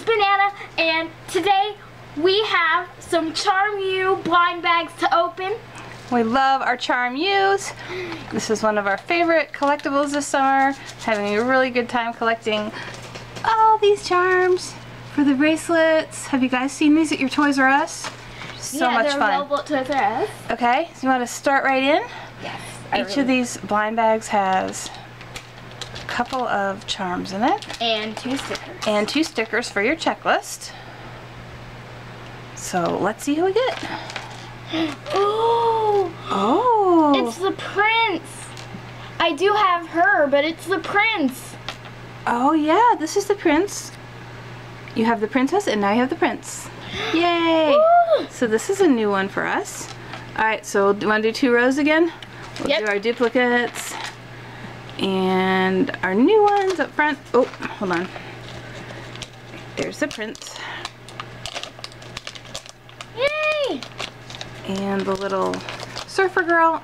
it's Banana, and today we have some Charm U blind bags to open. We love our Charm U's. This is one of our favorite collectibles this summer. Having a really good time collecting all these charms for the bracelets. Have you guys seen these at your Toys R Us? So yeah, much they're fun. available at Toys R Us. Okay, so you want to start right in? Yes. Each of these blind bags has couple of charms in it And two stickers. and two stickers for your checklist. So let's see who we get. Oh, Oh, it's the prince. I do have her, but it's the prince. oh yeah, this is the prince. You have the princess and now you have the prince. Yay! Ooh. So this is a new one for us. All right, so do you want to do two rows again? We'll Yep. do our duplicates and our new ones up front. Oh, hold on. There's the prince Yay! and the little surfer girl.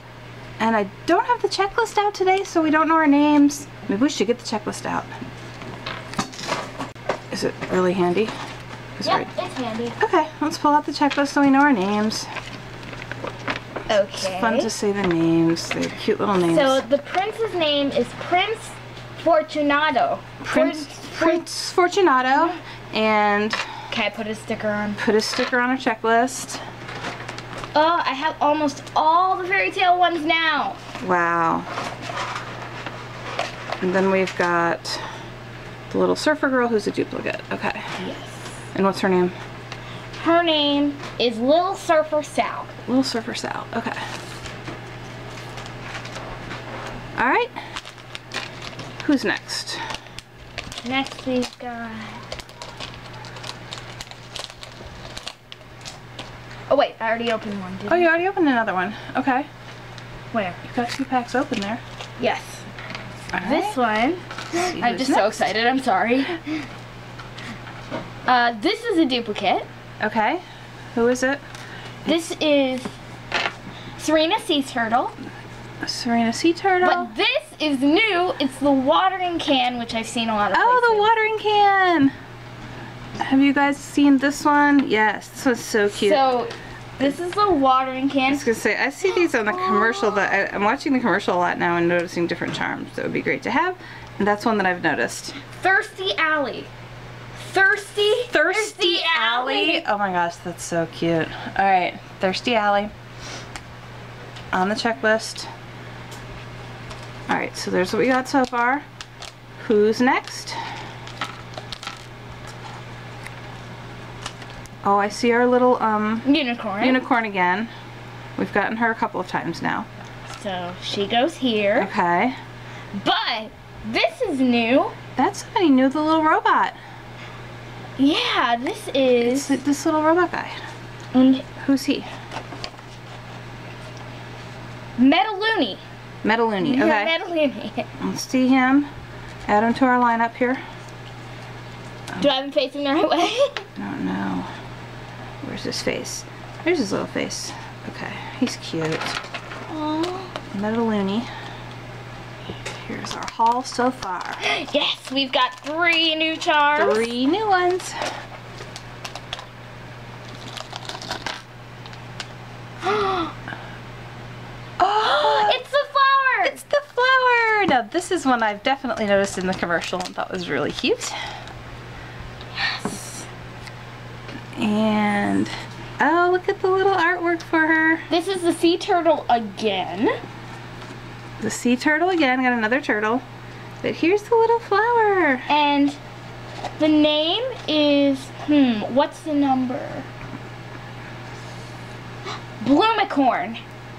And I don't have the checklist out today, so we don't know our names. Maybe we should get the checklist out. Is it really handy? Is Yep, it- it's handy. Okay, let's pull out the checklist so we know our names. Okay. Fun to say the names. They're cute little names. So the prince's name is Prince Fortunato. Prince, Prince Fortunato, and I put a sticker on? put a sticker on our checklist. Oh, I have almost all the fairy tale ones now. Wow. And then we've got the little surfer girl who's a duplicate. Okay. Yes. And what's her name? Her name is Little Surfer Sal. Little Surfer Sal. Okay. All right. Who's next? Next we've got. Oh wait, I already opened one. Oh, you already opened another one. Okay. Where? You've got two packs open there. Yes. Right. This one. I'm just so excited. I'm sorry. Uh, this is a duplicate. Okay. Who is it? This is Serena Sea Turtle. A Serena Sea Turtle. But this is new. It's the watering can, which I've seen a lot of Oh, the watering can. Have you guys seen this one? Yes, this one's so cute. So, this is the watering can. I was gonna say, I see these on the commercial, that I, I'm watching the commercial a lot now and noticing different charms that would be great to have. And that's one that I've noticed. Thirsty Alley. Thirsty, Thirsty Alley. Oh my gosh, that's so cute. All right, Thirsty Alley. On the checklist. All right, so there's what we got so far. Who's next? Oh, I see our little um, Unicorn. unicorn again. We've gotten her a couple of times now. so, she goes here. Okay. But, this is new. That's somebody new, the little robot. Yeah, this It's is. this little robot guy. And Who's he? Metaluni. Metaluni. Okay. Metaluni. Let's see him. Add him to our lineup here. Do I have him facing the right way? I don't know. Where's his face? There's his little face. Okay, he's cute. Aww. Metaluni. Here's our haul so far. Yes, we've got three new charms. Three new ones. Oh, it's the flower. it's the flower. Now this is one I've definitely noticed in the commercial and thought was really cute. yes. And oh, look at the little artwork for her. This is the sea turtle again. The sea turtle again. Got another turtle. But here's the little flower. And the name is, hmm, what's the number? Bloomicorn.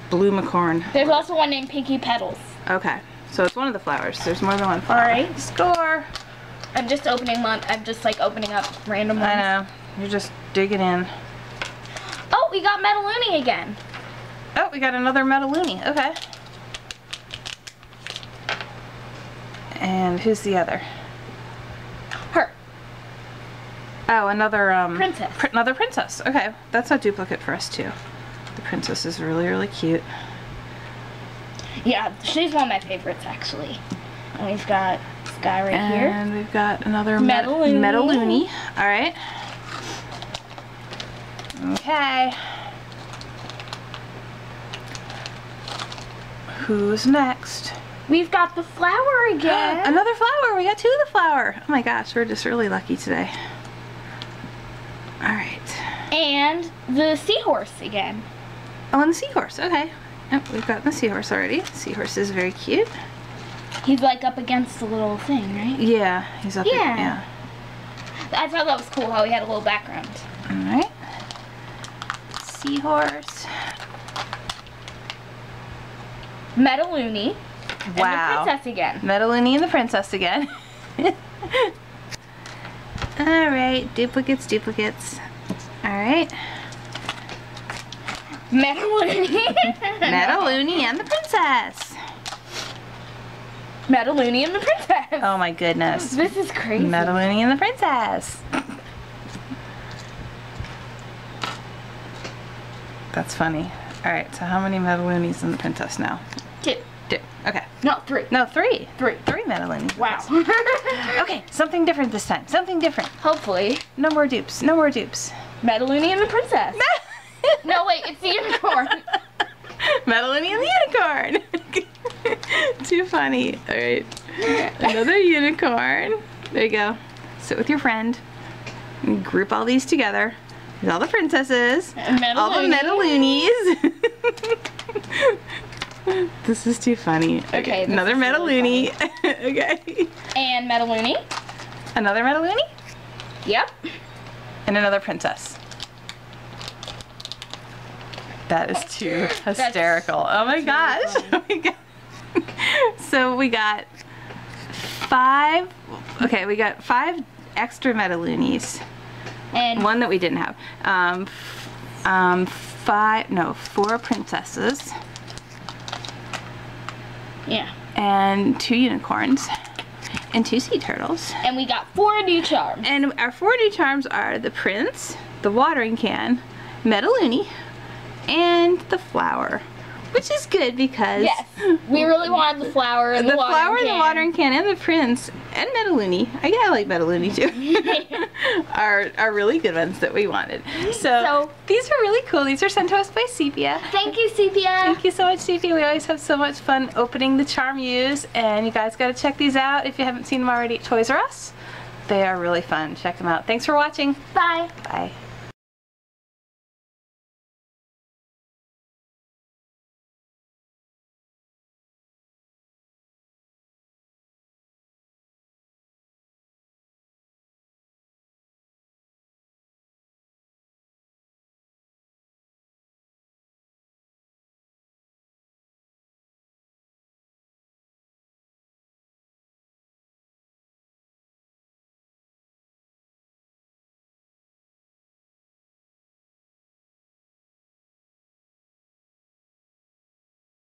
Bloomicorn. There's also one named Pinky Petals. Okay, so it's one of the flowers. There's more than one flower. Alright. Score. I'm just opening one. I'm just like opening up random ones. I know. You're just digging in. Oh, we got Metaluni again. Oh, we got another Metaluni. Okay. And who's the other? Her. Oh, another um Princess. pr- another princess. Okay, that's a duplicate for us too. The princess is really really cute. Yeah, she's one of my favorites actually. And we've got this guy right here. And we've got another Metaloonie. Metaloonie. All right. Okay. Who's next? We've got the flower again. Another flower. We got two of the flower. Oh my gosh, we're just really lucky today. All right. and the seahorse again. Oh, and the seahorse. Okay. Yep, we've got the seahorse already. Seahorse is very cute. He's like up against the little thing, right? Yeah, he's up. Yeah. yeah. I thought that was cool how he had a little background. All right. Seahorse. Metaloonie. Wow. And the princess again. Metaloonie and the princess again. All right, duplicates, duplicates. All right, Metaloonie. Metaloonie and the princess. Metaloonie and the princess. Oh my goodness. This is crazy. Metaloonie and the princess. That's funny. All right, so how many Metaloonies and the princess now? Two. Two. Okay. No, three. No, three. Three. Three Metaloonies. Wow. Okay, something different this time. Something different. Hopefully. No more dupes. No more dupes. Metaloonie and the princess. No, wait, it's the unicorn. Metaloonie and the unicorn. Too funny. All right. Another unicorn. There you go. Sit with your friend. Group all these together. There's all the princesses. All the Metaloonies. this is too funny. Okay, Okay, another is really okay. And Metaloonie. Another Metaloonie Yep. and another princess. That is too hysterical. Oh my gosh. Oh my God. so we got five. Okay, we got five extra Metaloonies. And One that we didn't have. Um, um, five. No, four princesses yeah. and two unicorns and two sea turtles. And we got four new charms. And our four new charms are the prince, the watering can, Metaloonie, and the flower. Which is good because Yes. We really wanted the flower and the, the, flower, can. the watering can, and the prince, and Metaloonie, I, I like Metaloonie too, are, are really good ones that we wanted. So, So- these are really cool. These are sent to us by Cepia. Thank you, Cepia. Thank you so much, Cepia. We always have so much fun opening the Charm U's, and you guys got to check these out if you haven't seen them already at Toys R Us. They are really fun. Check them out. Thanks for watching. Bye. Bye.